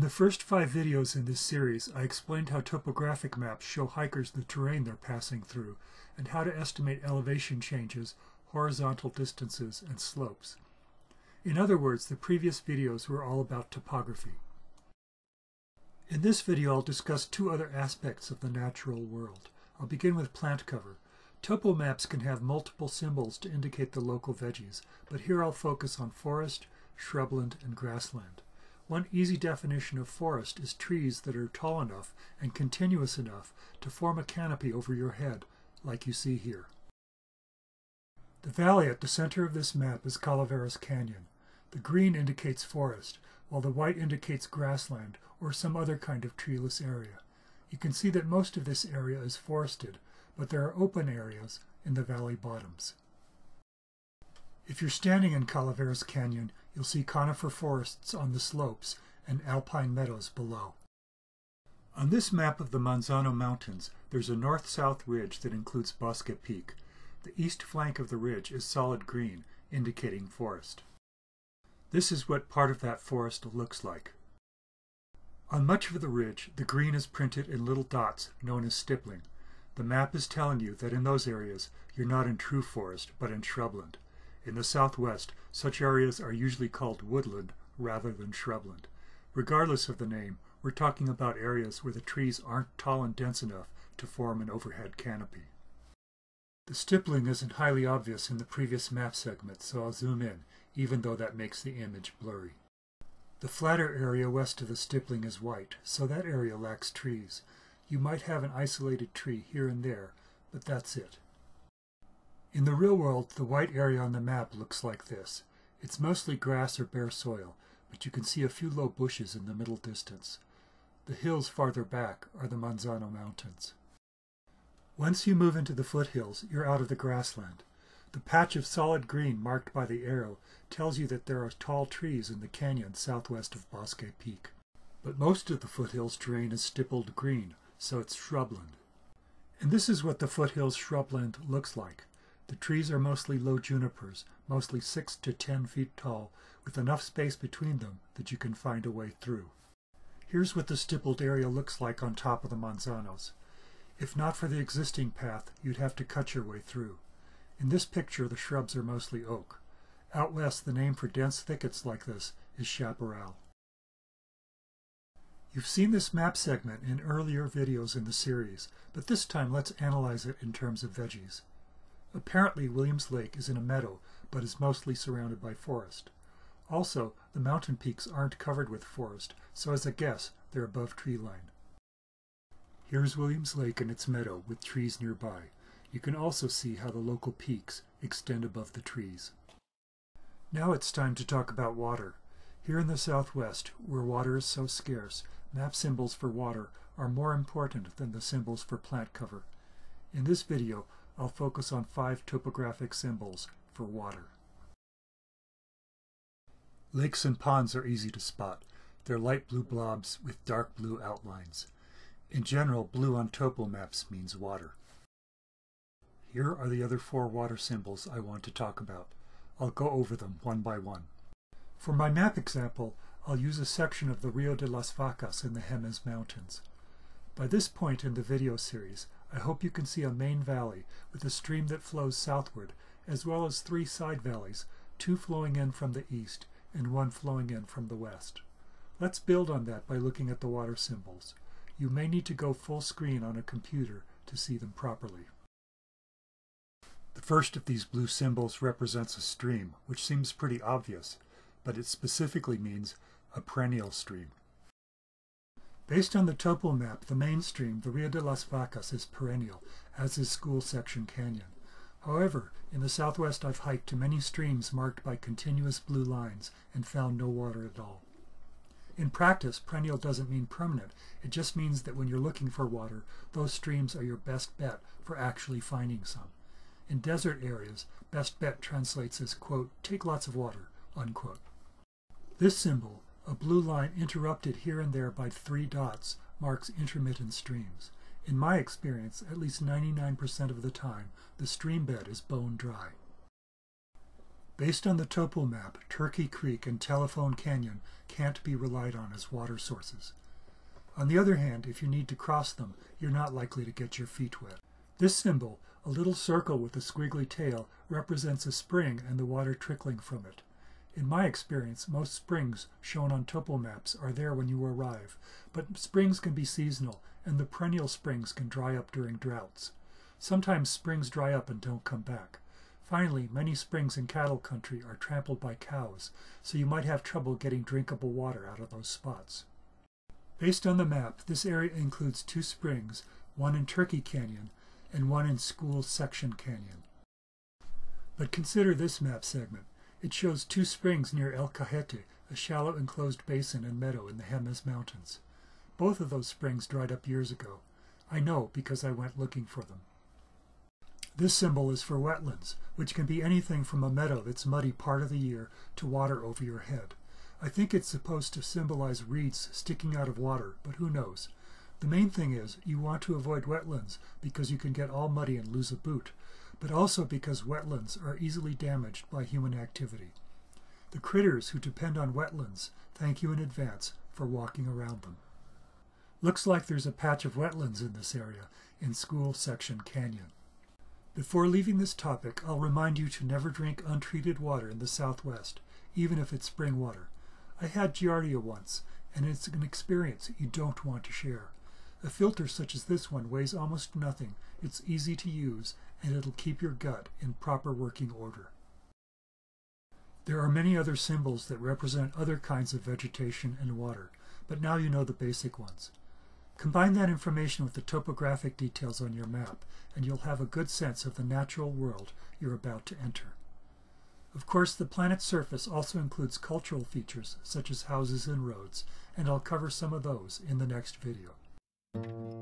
In the first five videos in this series, I explained how topographic maps show hikers the terrain they're passing through and how to estimate elevation changes, horizontal distances, and slopes. In other words, the previous videos were all about topography. In this video, I'll discuss two other aspects of the natural world. I'll begin with plant cover. Topo maps can have multiple symbols to indicate the local veggies, but here I'll focus on forest, shrubland, and grassland. One easy definition of forest is trees that are tall enough and continuous enough to form a canopy over your head, like you see here. The valley at the center of this map is Calaveras Canyon. The green indicates forest, while the white indicates grassland or some other kind of treeless area. You can see that most of this area is forested, but there are open areas in the valley bottoms. If you're standing in Calaveras Canyon, you'll see conifer forests on the slopes and alpine meadows below. On this map of the Manzano Mountains, there's a north-south ridge that includes Bosque Peak. The east flank of the ridge is solid green, indicating forest. This is what part of that forest looks like. On much of the ridge, the green is printed in little dots known as stippling. The map is telling you that in those areas, you're not in true forest, but in shrubland. In the southwest, such areas are usually called woodland rather than shrubland. Regardless of the name, we're talking about areas where the trees aren't tall and dense enough to form an overhead canopy. The stippling isn't highly obvious in the previous map segment, so I'll zoom in, even though that makes the image blurry. The flatter area west of the stippling is white, so that area lacks trees. You might have an isolated tree here and there, but that's it. In the real world, the white area on the map looks like this. It's mostly grass or bare soil, but you can see a few low bushes in the middle distance. The hills farther back are the Manzano Mountains. Once you move into the foothills, you're out of the grassland. The patch of solid green marked by the arrow tells you that there are tall trees in the canyon southwest of Bosque Peak. But most of the foothills terrain is stippled green, so it's shrubland. And this is what the foothills shrubland looks like. The trees are mostly low junipers, mostly 6 to 10 feet tall, with enough space between them that you can find a way through. Here's what the stippled area looks like on top of the manzanos. If not for the existing path, you'd have to cut your way through. In this picture, the shrubs are mostly oak. Out west, the name for dense thickets like this is chaparral. You've seen this map segment in earlier videos in the series, but this time let's analyze it in terms of veggies. Apparently Williams Lake is in a meadow, but is mostly surrounded by forest. Also, the mountain peaks aren't covered with forest, so as a guess, they're above tree line. Here's Williams Lake and its meadow with trees nearby. You can also see how the local peaks extend above the trees. Now it's time to talk about water. Here in the southwest, where water is so scarce, map symbols for water are more important than the symbols for plant cover. In this video, I'll focus on five topographic symbols for water. Lakes and ponds are easy to spot. They're light blue blobs with dark blue outlines. In general, blue on topo maps means water. Here are the other four water symbols I want to talk about. I'll go over them one by one. For my map example, I'll use a section of the Rio de las Vacas in the Jemez Mountains. By this point in the video series, I hope you can see a main valley with a stream that flows southward, as well as three side valleys, two flowing in from the east and one flowing in from the west. Let's build on that by looking at the water symbols. You may need to go full screen on a computer to see them properly. The first of these blue symbols represents a stream, which seems pretty obvious, but it specifically means a perennial stream. Based on the topo map, the main stream, the Rio de las Vacas, is perennial, as is School Section Canyon. However, in the southwest I've hiked to many streams marked by continuous blue lines and found no water at all. In practice, perennial doesn't mean permanent. It just means that when you're looking for water, those streams are your best bet for actually finding some. In desert areas, best bet translates as, quote, take lots of water, unquote. This symbol, a blue line interrupted here and there by three dots marks intermittent streams. In my experience, at least 99% of the time, the stream bed is bone dry. Based on the topo map, Turkey Creek and Telephone Canyon can't be relied on as water sources. On the other hand, if you need to cross them, you're not likely to get your feet wet. This symbol, a little circle with a squiggly tail, represents a spring and the water trickling from it. In my experience, most springs shown on topo maps are there when you arrive, but springs can be seasonal, and the perennial springs can dry up during droughts. Sometimes springs dry up and don't come back. Finally, many springs in cattle country are trampled by cows, so you might have trouble getting drinkable water out of those spots. Based on the map, this area includes two springs, one in Turkey Canyon and one in School Section Canyon. But consider this map segment. It shows two springs near El Cajete, a shallow enclosed basin and meadow in the Jemez Mountains. Both of those springs dried up years ago. I know because I went looking for them. This symbol is for wetlands, which can be anything from a meadow that's muddy part of the year to water over your head. I think it's supposed to symbolize reeds sticking out of water, but who knows? The main thing is you want to avoid wetlands because you can get all muddy and lose a boot, but also because wetlands are easily damaged by human activity. The critters who depend on wetlands thank you in advance for walking around them. Looks like there's a patch of wetlands in this area in School Section Canyon. Before leaving this topic, I'll remind you to never drink untreated water in the Southwest, even if it's spring water. I had Giardia once, and it's an experience you don't want to share. A filter such as this one weighs almost nothing, it's easy to use, and it'll keep your gut in proper working order. There are many other symbols that represent other kinds of vegetation and water, but now you know the basic ones. Combine that information with the topographic details on your map, and you'll have a good sense of the natural world you're about to enter. Of course, the planet's surface also includes cultural features such as houses and roads, and I'll cover some of those in the next video. Thank you.